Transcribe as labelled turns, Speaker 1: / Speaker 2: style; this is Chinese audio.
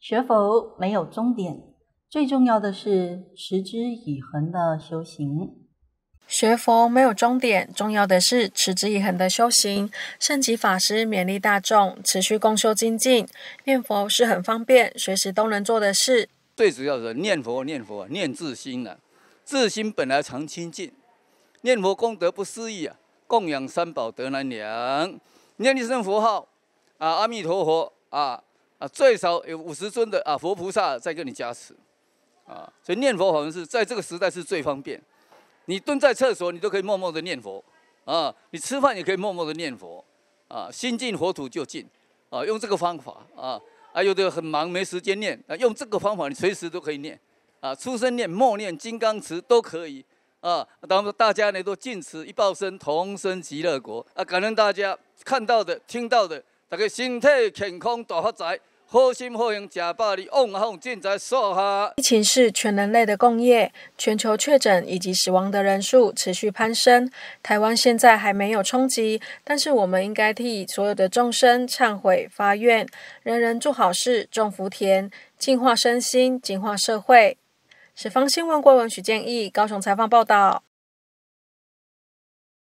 Speaker 1: 学佛没有终点，最重要的是持之以恒的修行。
Speaker 2: 学佛没有终点，重要的是持之以恒的修行。圣吉法师勉励大众持续共修精进，念佛是很方便，随时都能做的事。
Speaker 3: 最主要的念佛，念佛念自心啊，自心本来常清净，念佛功德不思议啊，供养三宝得难量。念一声佛号啊，阿弥陀佛啊啊，最少有五十尊的啊佛菩萨在跟你加持啊，所以念佛好像是在这个时代是最方便。你蹲在厕所，你都可以默默的念佛啊！你吃饭也可以默默的念佛啊！心净佛土就净啊！用这个方法啊！啊，有的很忙没时间念啊，用这个方法你随时都可以念啊！出生念、默念、金刚持都可以啊！当大家呢都尽此一报身，同生极乐国啊！感恩大家看到的、听到的，大家身体健康大发财。好心好行，假巴力旺好尽在说哈。
Speaker 2: 疫情是全人类的共业，全球确诊以及死亡的人数持续攀升。台湾现在还没有冲击，但是我们应该替所有的众生忏悔发愿，人人做好事，种福田，净化身心，净化社会。史方新闻郭文许建议，高雄采访报道。